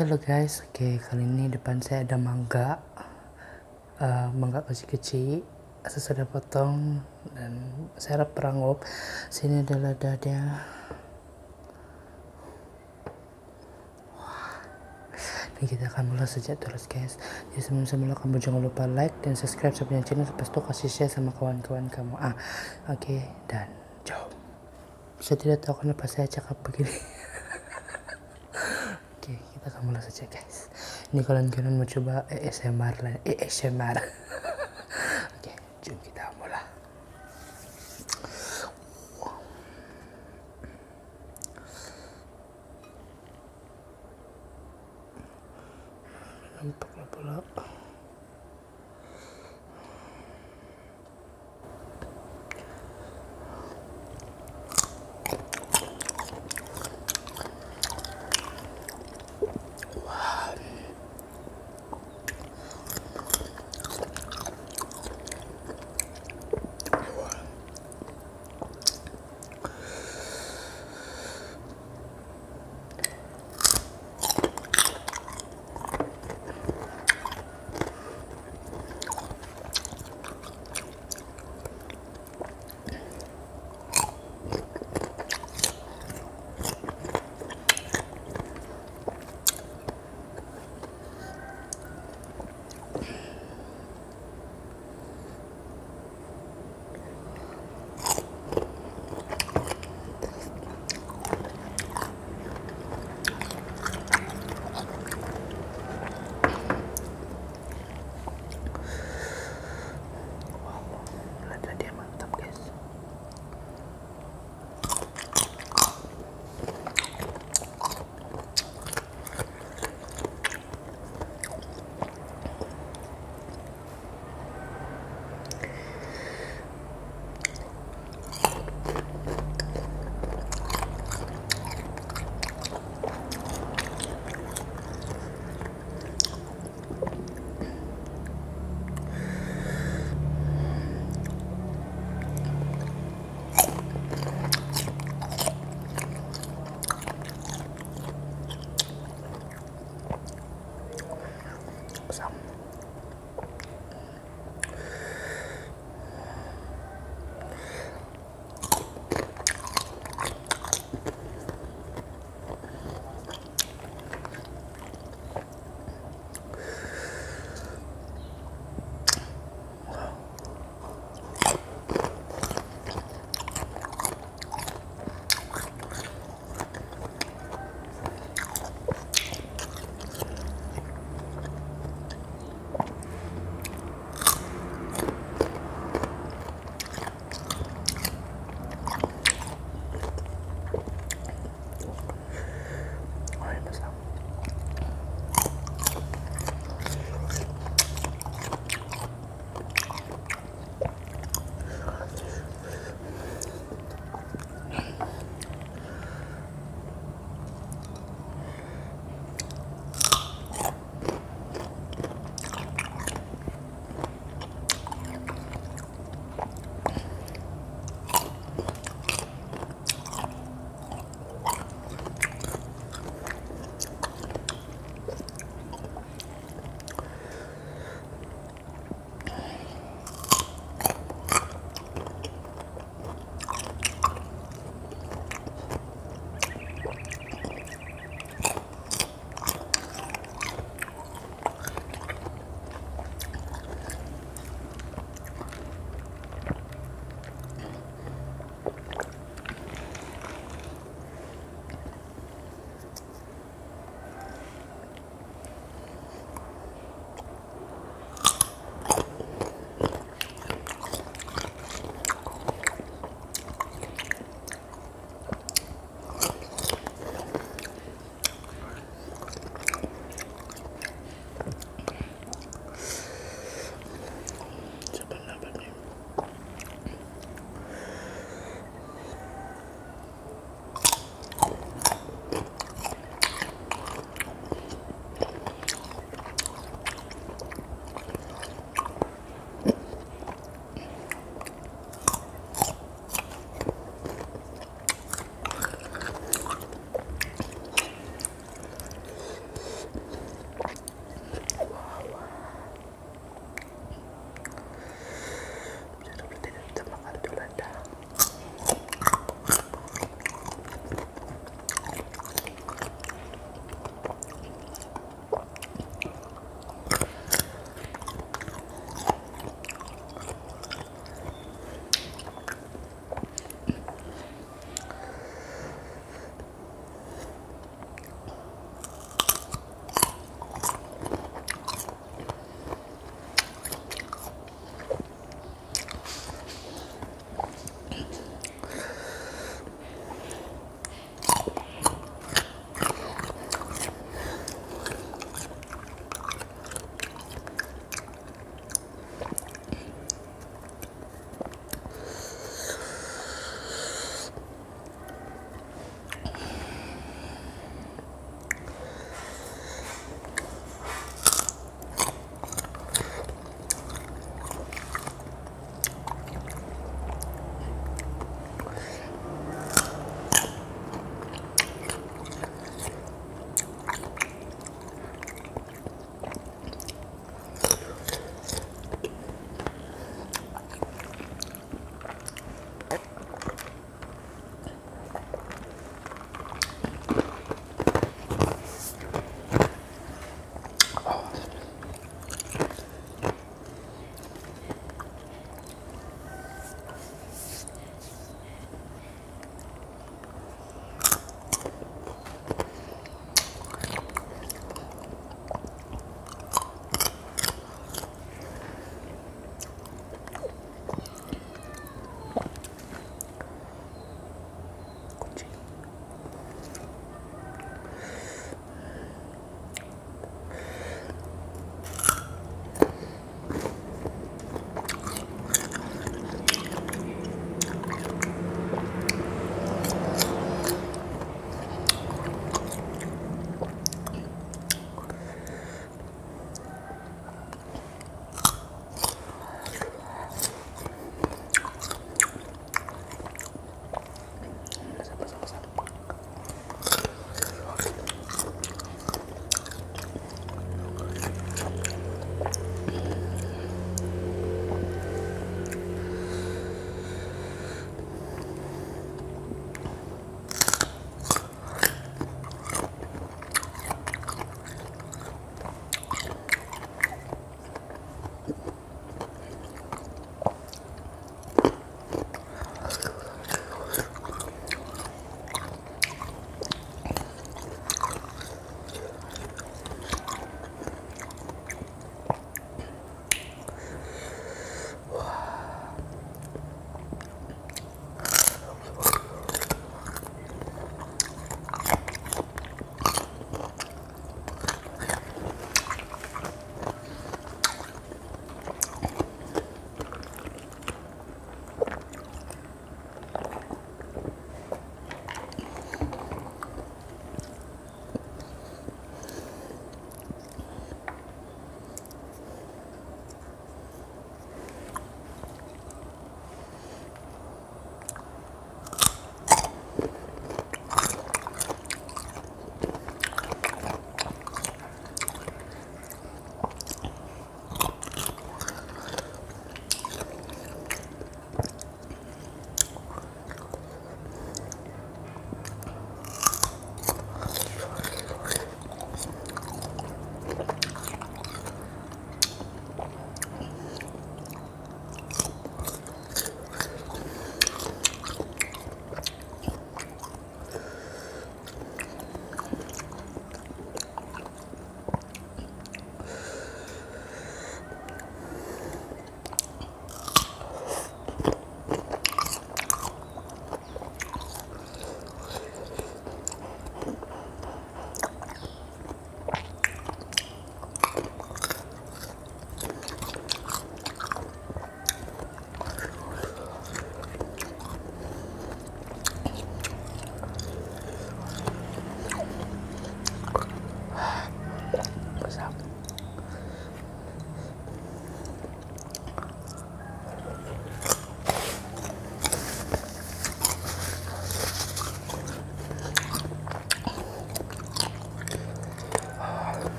Halo guys, oke kali ini depan saya ada mangga, uh, mangga kecil-kecil, saya sudah potong dan saya harap perangup. Sini adalah dadanya. Ini kita akan mulai sejak terus guys. Jadi sebelum semula kamu jangan lupa like dan subscribe sampai channel supaya itu kasih share sama kawan-kawan kamu. Ah, oke okay, dan jauh. Saya tidak tahu kenapa saya cakap begini. Kita akan mulai saja guys. Ini kalian-kalian mau coba ASMR lah, ASMR. Oke, jom kita mulai. Nampak pula.